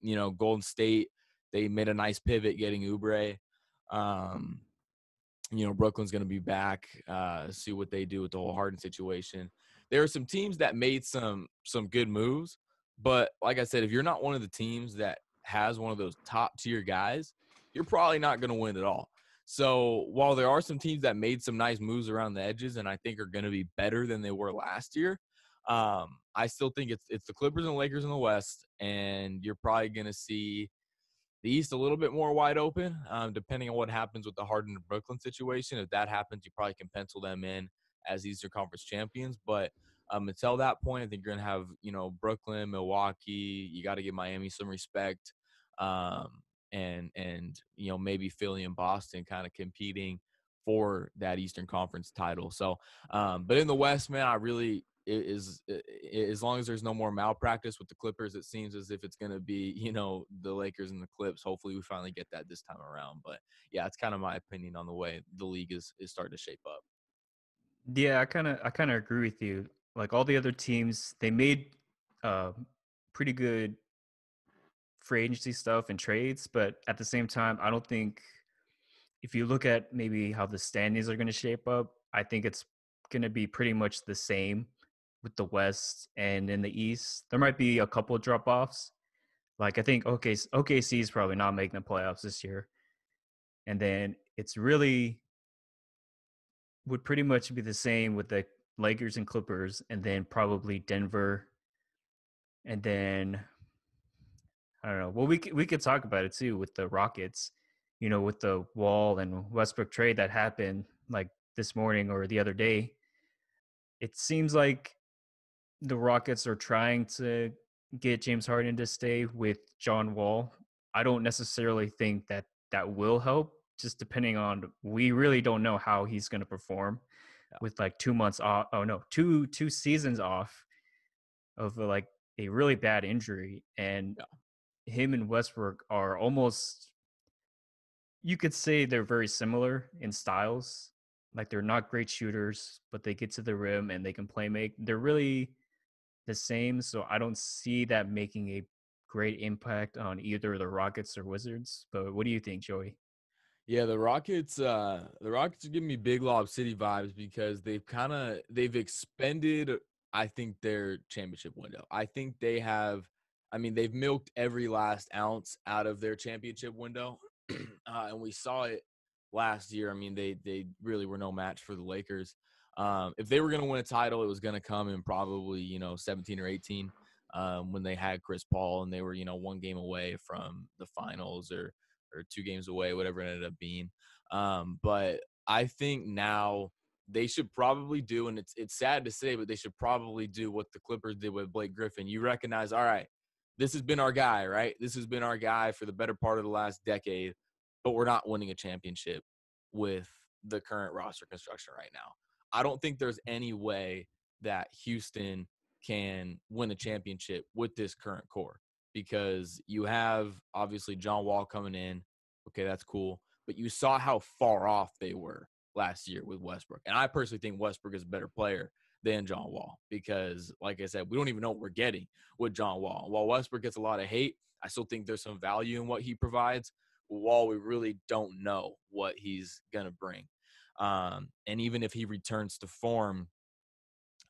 you know, Golden State, they made a nice pivot getting Oubre. Um, you know, Brooklyn's going to be back. Uh, see what they do with the whole Harden situation. There are some teams that made some some good moves, but like I said, if you're not one of the teams that has one of those top tier guys, you're probably not going to win at all. So while there are some teams that made some nice moves around the edges and I think are going to be better than they were last year, um, I still think it's it's the Clippers and Lakers in the West, and you're probably going to see the East a little bit more wide open, um, depending on what happens with the Harden and Brooklyn situation. If that happens, you probably can pencil them in as Eastern Conference champions. But um, until that point, I think you're to have you know Brooklyn, Milwaukee. You got to give Miami some respect, um, and and you know maybe Philly and Boston kind of competing for that Eastern Conference title. So, um, but in the West, man, I really is as long as there's no more malpractice with the Clippers, it seems as if it's going to be you know the Lakers and the Clips. Hopefully, we finally get that this time around. But yeah, it's kind of my opinion on the way the league is is starting to shape up. Yeah, I kind of I kind of agree with you. Like all the other teams, they made uh, pretty good free agency stuff and trades, but at the same time, I don't think if you look at maybe how the standings are going to shape up, I think it's going to be pretty much the same with the West and in the East. There might be a couple drop offs. Like I think okay, OKC is probably not making the playoffs this year, and then it's really would pretty much be the same with the Lakers and Clippers, and then probably Denver, and then I don't know. Well, we we could talk about it too with the Rockets. You know, with the Wall and Westbrook trade that happened like this morning or the other day. It seems like the Rockets are trying to get James Harden to stay with John Wall. I don't necessarily think that that will help just depending on we really don't know how he's going to perform yeah. with like 2 months off oh no, two two seasons off of like a really bad injury and yeah. him and Westbrook are almost you could say they're very similar in styles. Like they're not great shooters, but they get to the rim and they can play make. They're really the same, so I don't see that making a great impact on either the Rockets or Wizards. But what do you think, Joey? Yeah, the Rockets. Uh, the Rockets are giving me Big Lob City vibes because they've kind of they've expended. I think their championship window. I think they have. I mean, they've milked every last ounce out of their championship window, uh, and we saw it last year. I mean, they they really were no match for the Lakers. Um, if they were going to win a title, it was going to come in probably you know 17 or 18 um, when they had Chris Paul and they were you know one game away from the finals or or two games away, whatever it ended up being. Um, but I think now they should probably do, and it's it's sad to say, but they should probably do what the Clippers did with Blake Griffin. You recognize, all right, this has been our guy, right? This has been our guy for the better part of the last decade, but we're not winning a championship with the current roster construction right now. I don't think there's any way that Houston can win a championship with this current core because you have obviously John Wall coming in. Okay, that's cool. But you saw how far off they were last year with Westbrook. And I personally think Westbrook is a better player than John Wall because, like I said, we don't even know what we're getting with John Wall. While Westbrook gets a lot of hate, I still think there's some value in what he provides. Wall, we really don't know what he's going to bring. Um, and even if he returns to form,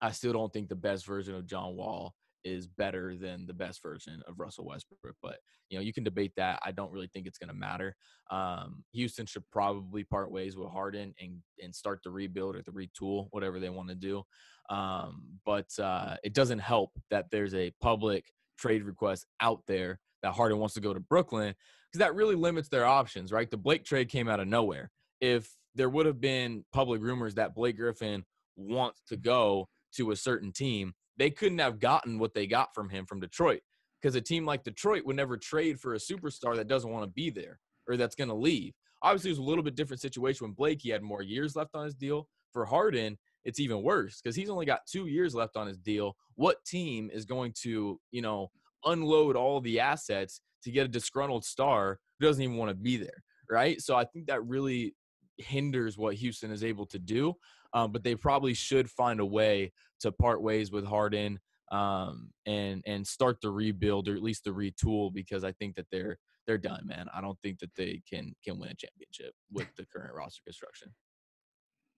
I still don't think the best version of John Wall is better than the best version of Russell Westbrook. But you know, you can debate that. I don't really think it's going to matter. Um, Houston should probably part ways with Harden and and start the rebuild or the retool, whatever they want to do. Um, but uh, it doesn't help that there's a public trade request out there that Harden wants to go to Brooklyn because that really limits their options, right? The Blake trade came out of nowhere. If there would have been public rumors that Blake Griffin wants to go to a certain team, they couldn't have gotten what they got from him from Detroit because a team like Detroit would never trade for a superstar that doesn't want to be there or that's going to leave. Obviously, it was a little bit different situation when Blake he had more years left on his deal. For Harden, it's even worse because he's only got two years left on his deal. What team is going to, you know, unload all the assets to get a disgruntled star who doesn't even want to be there, right? So I think that really hinders what Houston is able to do. Um, but they probably should find a way to part ways with Harden um, and and start the rebuild or at least the retool because I think that they're they're done, man. I don't think that they can can win a championship with the current roster construction.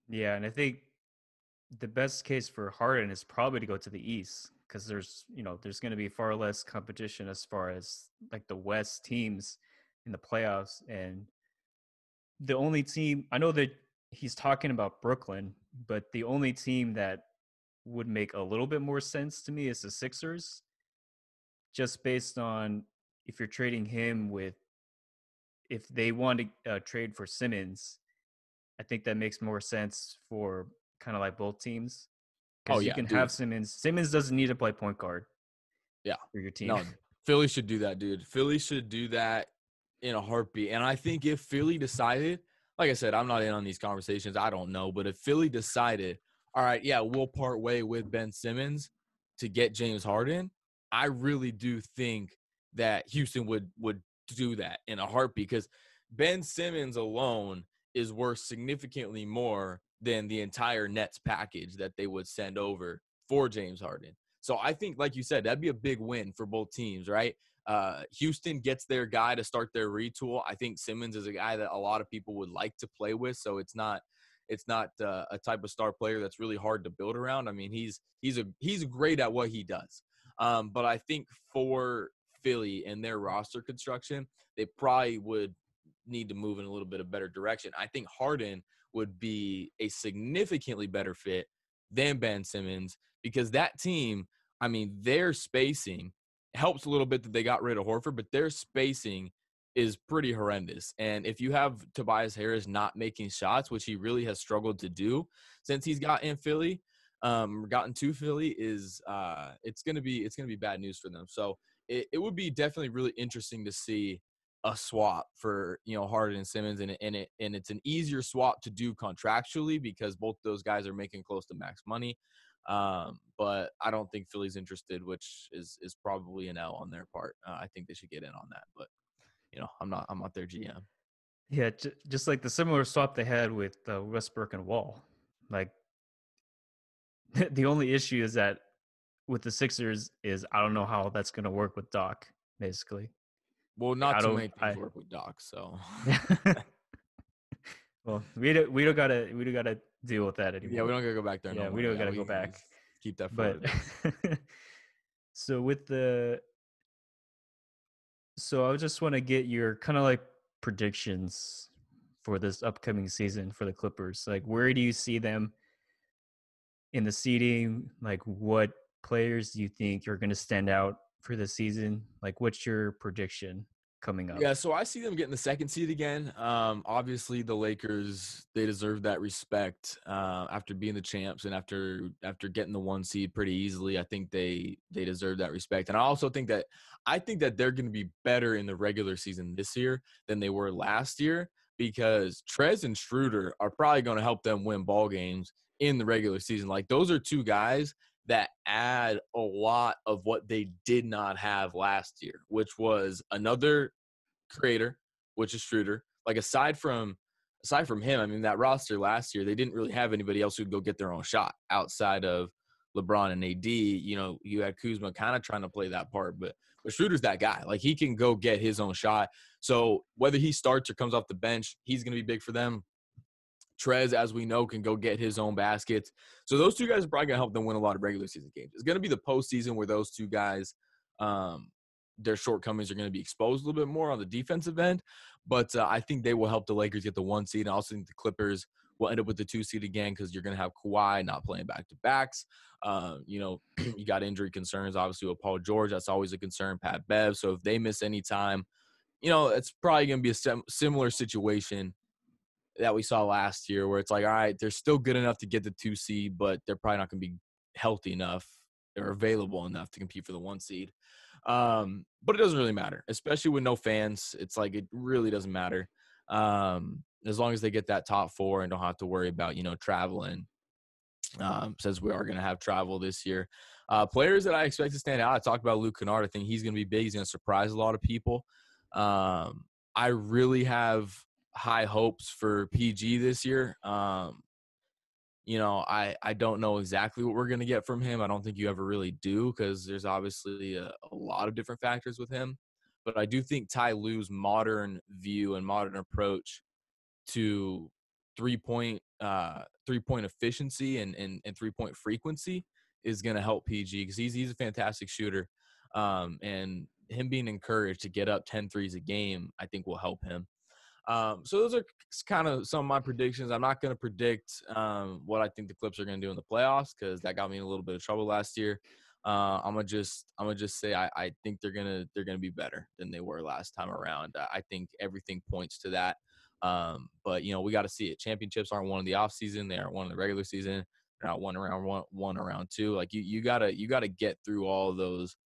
Yeah, and I think the best case for Harden is probably to go to the East because there's you know there's going to be far less competition as far as like the West teams in the playoffs and the only team I know that he's talking about Brooklyn, but the only team that would make a little bit more sense to me is the Sixers, just based on if you're trading him with, if they want to uh, trade for Simmons, I think that makes more sense for kind of like both teams. Oh you can dude. have Simmons. Simmons doesn't need to play point guard. Yeah. for your team. No, Philly should do that, dude. Philly should do that in a heartbeat. And I think if Philly decided, like I said, I'm not in on these conversations. I don't know. But if Philly decided, all right, yeah, we'll part way with Ben Simmons to get James Harden, I really do think that Houston would would do that in a heartbeat because Ben Simmons alone is worth significantly more than the entire Nets package that they would send over for James Harden. So I think, like you said, that'd be a big win for both teams, right? Uh, Houston gets their guy to start their retool. I think Simmons is a guy that a lot of people would like to play with, so it's not it's not uh, a type of star player that's really hard to build around. I mean, he's he's a he's great at what he does. Um, but I think for Philly and their roster construction, they probably would need to move in a little bit of better direction. I think Harden would be a significantly better fit than Ben Simmons because that team, I mean, their spacing helps a little bit that they got rid of Horford, but their spacing is pretty horrendous. And if you have Tobias Harris not making shots, which he really has struggled to do since he's got in Philly, um, gotten to Philly, is uh, it's gonna be it's gonna be bad news for them. So it, it would be definitely really interesting to see a swap for you know Harden and Simmons, and and it and it's an easier swap to do contractually because both those guys are making close to max money. Um, but I don't think Philly's interested, which is is probably an L on their part. Uh, I think they should get in on that, but you know, I'm not I'm not their GM. Yeah, just like the similar swap they had with uh, Westbrook and Wall. Like the only issue is that with the Sixers is I don't know how that's going to work with Doc. Basically, Well, not I too many things I- work with Doc, so well, we don't we don't gotta we don't gotta deal with that anymore. yeah, we don't gotta go back there. Yeah, no we don't gotta go back. Keep that but so with the so I just want to get your kind of like predictions for this upcoming season for the Clippers. Like where do you see them in the seeding? Like what players do you think are going to stand out for the season? Like what's your prediction coming up? Yeah, so I see them getting the second seed again. Um, obviously, the Lakers they deserve that respect uh, after being the champs and after after getting the one seed pretty easily. I think they they deserve that respect, and I also think that I think that they're going to be better in the regular season this year than they were last year because Trez and Schroeder are probably going to help them win ball games in the regular season. Like those are two guys that add a lot of what they did not have last year, which was another creator, which is Schroeder. Like aside from aside from him, I mean that roster last year, they didn't really have anybody else who'd go get their own shot outside of LeBron and AD. You know, you had Kuzma kind of trying to play that part, but but Schroeder's that guy. Like he can go get his own shot. So whether he starts or comes off the bench, he's going to be big for them. Trez, as we know, can go get his own baskets. So those two guys are probably going to help them win a lot of regular season games. It's going to be the postseason where those two guys, um, their shortcomings are going to be exposed a little bit more on the defensive end. But uh, I think they will help the Lakers get the one seed. I also think the Clippers will end up with the two seed again because you're going to have Kawhi not playing back to backs. Uh, you know, you got injury concerns, obviously, with Paul George. That's always a concern. Pat Bev. So if they miss any time, you know, it's probably going to be a sim- similar situation that we saw last year where it's like, all right, they're still good enough to get the two seed, but they're probably not going to be healthy enough or available enough to compete for the one seed. Um, but it doesn't really matter, especially with no fans. It's like it really doesn't matter. Um, as long as they get that top four and don't have to worry about, you know, traveling. Um, since we are going to have travel this year. Uh, players that I expect to stand out, I talked about Luke Kennard. I think he's going to be big. He's going to surprise a lot of people. Um, I really have high hopes for PG this year. Um, you know, I I don't know exactly what we're gonna get from him. I don't think you ever really do because there's obviously a, a lot of different factors with him. But I do think Ty Lue's modern view and modern approach to three point uh, three point efficiency and, and, and three point frequency is going to help PG because he's he's a fantastic shooter, um, and him being encouraged to get up 10 threes a game, I think will help him. Um, so those are kind of some of my predictions. I'm not going to predict um, what I think the Clips are going to do in the playoffs because that got me in a little bit of trouble last year. Uh, I'm gonna just I'm gonna just say I, I think they're gonna they're gonna be better than they were last time around. I think everything points to that. Um, but you know we got to see it. Championships aren't won in the off season; they aren't won in the regular season. They're not won around one won around two. Like you you gotta you gotta get through all those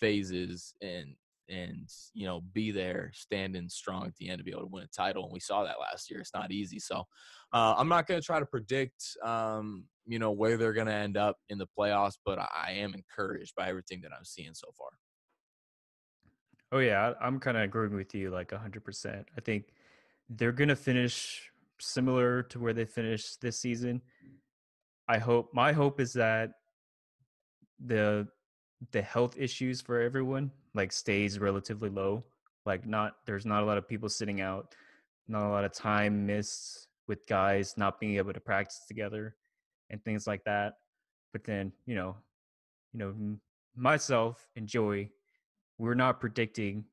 phases and and you know be there standing strong at the end to be able to win a title and we saw that last year it's not easy so uh, i'm not going to try to predict um, you know where they're going to end up in the playoffs but i am encouraged by everything that i'm seeing so far. Oh yeah i'm kind of agreeing with you like 100% i think they're going to finish similar to where they finished this season. I hope my hope is that the the health issues for everyone like stays relatively low. Like not there's not a lot of people sitting out, not a lot of time missed with guys not being able to practice together and things like that. But then, you know, you know, myself and Joey, we're not predicting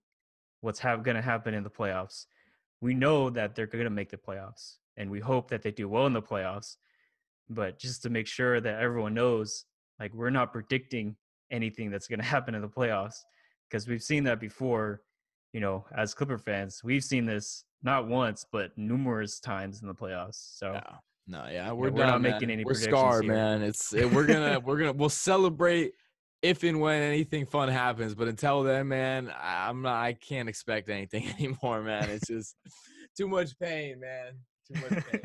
what's going to happen in the playoffs. We know that they're going to make the playoffs, and we hope that they do well in the playoffs. But just to make sure that everyone knows, like we're not predicting anything that's going to happen in the playoffs because we've seen that before. You know, as Clipper fans, we've seen this not once but numerous times in the playoffs. So. Yeah. No, yeah, we're, yeah, we're not making any. We're scarred, here. man. It's it, we're gonna we're gonna we'll celebrate if and when anything fun happens. But until then, man, I'm not. I can't expect anything anymore, man. It's just too much pain, man. Too much pain.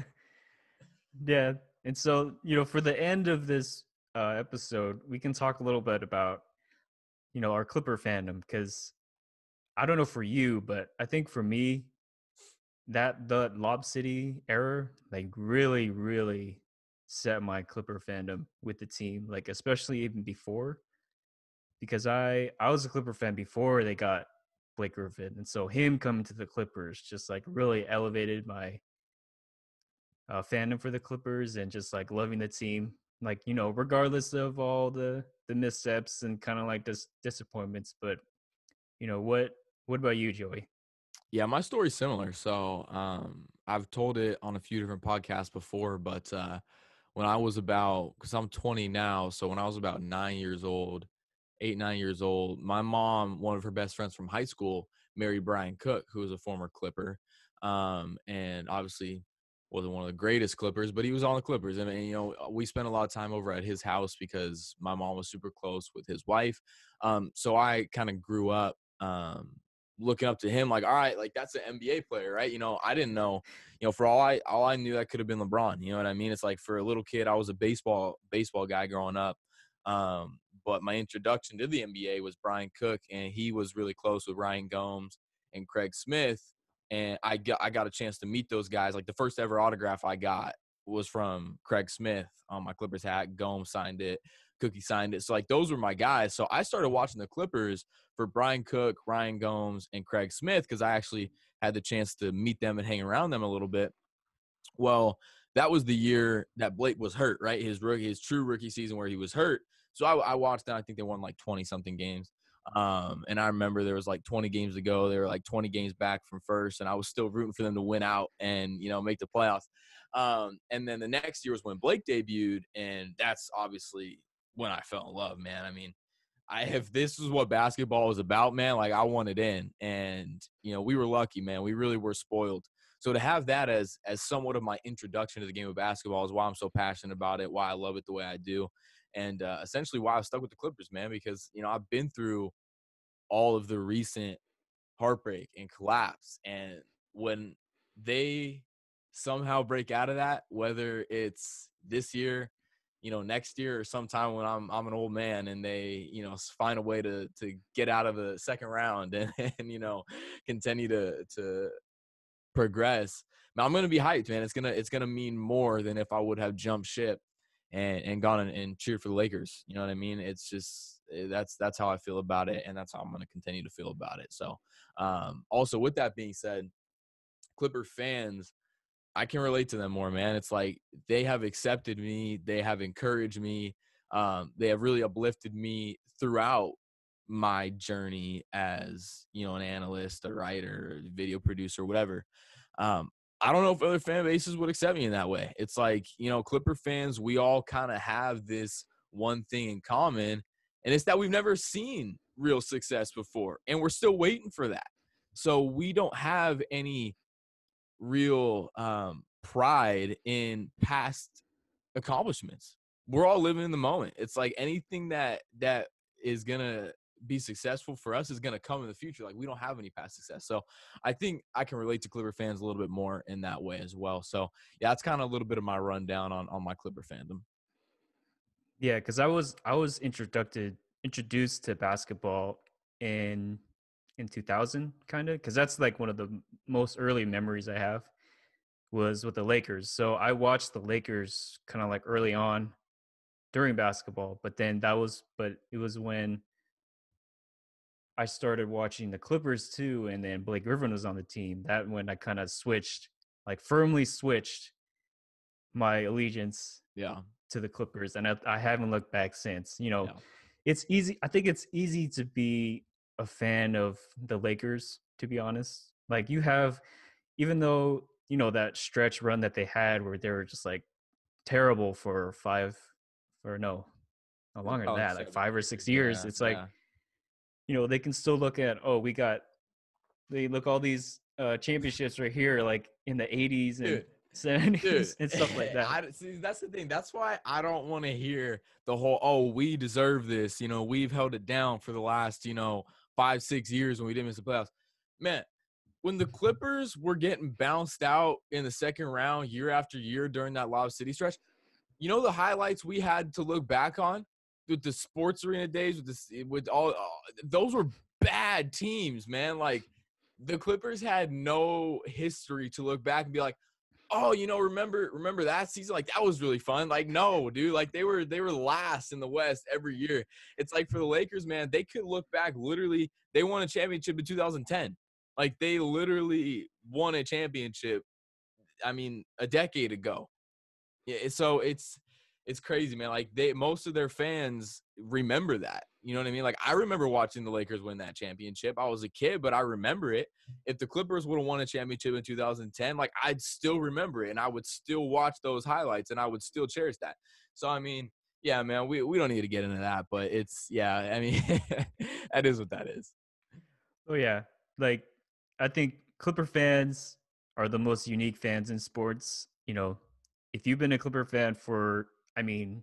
yeah, and so you know, for the end of this uh, episode, we can talk a little bit about you know our Clipper fandom because I don't know for you, but I think for me that the Lob City error like really really set my Clipper fandom with the team, like especially even before because I I was a Clipper fan before they got Blake Griffin, and so him coming to the Clippers just like really elevated my uh, fandom for the Clippers and just like loving the team like you know regardless of all the the missteps and kind of like this disappointments but you know what what about you joey? Yeah my story's similar so um i've told it on a few different podcasts before but uh when i was about because i'm 20 now so when i was about nine years old eight nine years old my mom one of her best friends from high school married brian cook who was a former clipper um and obviously wasn't one of the greatest Clippers, but he was on the Clippers. And, and, you know, uh, we spent a lot of time over at his house because my mom was super close with his wife. Um, so I kind of grew up um, looking up to him, like, all right, like that's an NBA player, right? You know, I didn't know, you know, for all I all I knew that could have been LeBron. You know what I mean? It's like for a little kid, I was a baseball baseball guy growing up. Um, but my introduction to the NBA was Brian Cook, and he was really close with Ryan Gomes and Craig Smith and I got I got a chance to meet those guys. Like the first ever autograph I got was from Craig Smith on my Clippers hat. Gomes signed it, Cookie signed it. So like those were my guys. So I started watching the Clippers for Brian Cook, Ryan Gomes, and Craig Smith because I actually had the chance to meet them and hang around them a little bit. Well, that was the year that Blake was hurt, right? His rookie, his true rookie season where he was hurt. So I, I watched that. I think they won like twenty something games. Um, and I remember there was like 20 games to go. They were like 20 games back from first, and I was still rooting for them to win out and you know make the playoffs. Um, and then the next year was when Blake debuted, and that's obviously when I fell in love, man. I mean, I if this is what basketball was about, man, like I wanted in, and you know we were lucky, man. We really were spoiled. So to have that as as somewhat of my introduction to the game of basketball is why I'm so passionate about it, why I love it the way I do and uh, essentially why I stuck with the Clippers, man, because you know I've been through all of the recent heartbreak and collapse, and when they somehow break out of that, whether it's this year, you know, next year or sometime when I'm I'm an old man and they, you know, find a way to to get out of the second round and, and you know, continue to to progress. Now I'm gonna be hyped, man. It's gonna it's gonna mean more than if I would have jumped ship and and gone and, and cheered for the Lakers. You know what I mean? It's just eh, that's that's how I feel about it, and that's how I'm going to continue to feel about it. So, um, also with that being said, Clipper fans I can relate to them more, man. It's like they have accepted me, they have encouraged me, um, they have really uplifted me throughout my journey as you know an analyst, a writer, video producer, whatever. Um, I don't know if other fan bases would accept me in that way. It's like you know, Clipper fans, we all kind of have this one thing in common, and it's that we've never seen real success before, and we're still waiting for that. So we don't have any real um, pride in past accomplishments. We're all living in the moment. It's like anything that that is gonna be successful for us is gonna come in the future. Like we don't have any past success, so I think I can relate to Clipper fans a little bit more in that way as well. So yeah, that's kind of a little bit of my rundown on on my Clipper fandom. Yeah, because I was I was introduced introduced to basketball in in 2000 kind of because that's like one of the most early memories i have was with the lakers so i watched the lakers kind of like early on during basketball but then that was but it was when i started watching the clippers too and then blake griffin was on the team that when i kind of switched like firmly switched my allegiance yeah to the clippers and i, I haven't looked back since you know yeah. it's easy i think it's easy to be a fan of the Lakers, to be honest. Like you have, even though you know that stretch run that they had where they were just like terrible for five, or no, no longer than that, like five or six years. Yeah, it's like, yeah. You know, they can still look at, oh, we got, they look all these uh championships right here, like in the '80s and. Dude, 70s Dude, and stuff like that. I, see, that's the thing. That's why I don't want to hear the whole, oh, we deserve this. You know, we've held it down for the last, you know, five, six years when we didn't miss the playoffs. Man, when the Clippers were getting bounced out in the second round year after year during that Lob City stretch, you know the highlights we had to look back on with the sports arena days with this eh, with all, all those were bad teams, man. Like the Clippers had no history to look back and be like, oh, you know, remember remember that season? Like that was really fun. Like no, dude, like they were they were last in the West every year. It's like for the Lakers, man, they could look back. Literally, they won a championship in 2010. Like they literally won a championship. I mean, a decade ago. Yeah, so it's it's crazy, man. Like they most of their fans remember that. You know what I mean? Like I remember watching the Lakers win that championship. I was a kid, but I remember it. If the Clippers would have won a championship in 2010, like I'd still remember it and I would still watch those highlights and I would still cherish that. So I mean, yeah, man, we we don't need to get into that, but it's yeah, I mean, that is what that is. Oh yeah, like I think Clipper fans are the most unique fans in sports. You know, if you've been a Clipper fan for, I mean,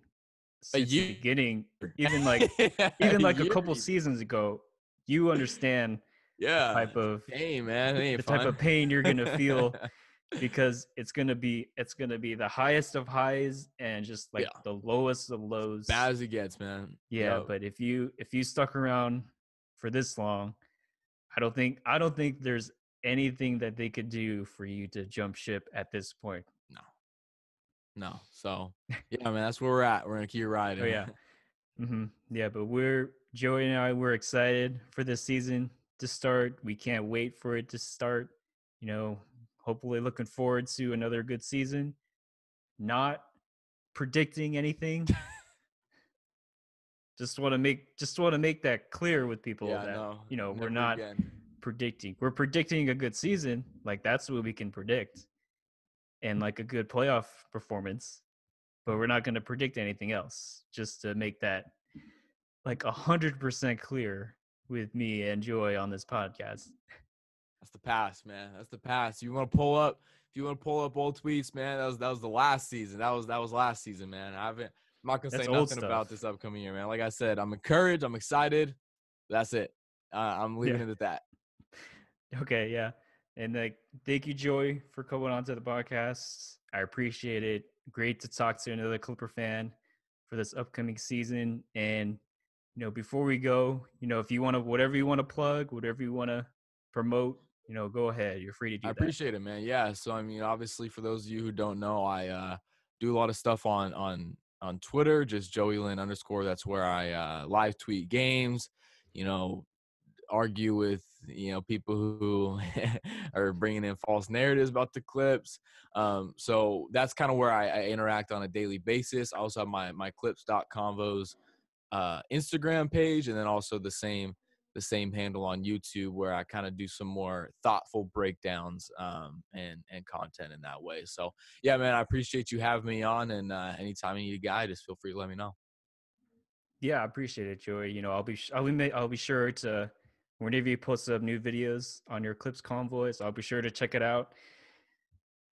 since the beginning, even like even like a year couple seasons ago, you understand yeah, type of hey man, the type of pain you're gonna feel because it's gonna be it's gonna be the highest of highs and just like Yeah. the lowest of lows. bad as it gets, man. Yeah, Yo, but if you if you stuck around for this long, I don't think I don't think there's anything that they could do for you to jump ship at this point. No. So yeah, man, that's where we're at. We're gonna keep riding. Oh yeah. hmm Yeah, but we're Joey and I we're excited for this season to start. We can't wait for it to start. You know, hopefully looking forward to another good season. Not predicting anything. just want to make just want to make that clear with people yeah, that no. you know, we're not again. predicting. We're predicting a good season. Like that's what we can predict. And like a good playoff performance. But we're not going to predict anything else. Just to make that like a hundred percent clear with me and Joey on this podcast. That's the past, man. That's the past. You want to pull up? If you want to pull up old tweets, man, that was that was the last season. That was that was last season, man. I haven't. I'm not gonna That's say nothing about this upcoming year, man. Like I said, I'm encouraged. I'm excited. That's it. Uh, I'm leaving Yeah. it at that. Okay, yeah. And like thank you, Joey, for coming on to the podcast. I appreciate it. Great to talk to another Clipper fan for this upcoming season. And you know, before we go, you know, if you want to whatever you want to plug, whatever you want to promote, you know, go ahead. You're free to do I that. appreciate it, man. Yeah. So I mean, obviously, for those of you who don't know, I uh, do a lot of stuff on on on Twitter, just Joey Linn underscore. That's where I uh, live tweet games. You know, argue with you know people who are bringing in false narratives about the clips. Um, so that's kind of where I, I, interact on a daily basis. I also have my my clips.convos uh, Instagram page, and then also the same the same handle on YouTube where I kind of do some more thoughtful breakdowns um, and and content in that way. So yeah, man, I appreciate you having me on, and uh, anytime you need a guy, just feel free to let me know. Yeah, I appreciate it, Joey. You know, I'll be I'll be I'll be sure to whenever you post up new videos on your Clips Convos, I'll be sure to check it out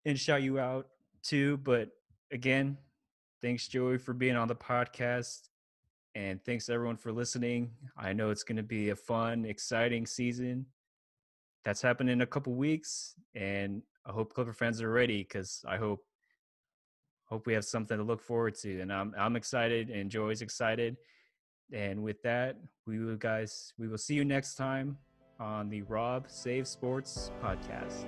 and shout you out too. But again, thanks Joey for being on the podcast. And thanks everyone for listening. I know it's going to be a fun, exciting season that's happening in a couple weeks, and I hope Clipper fans are ready because I hope hope we have something to look forward to. And I'm I'm excited, and Joey's excited. And with that, we will guys we will see you next time on the Rob Saves Sports podcast.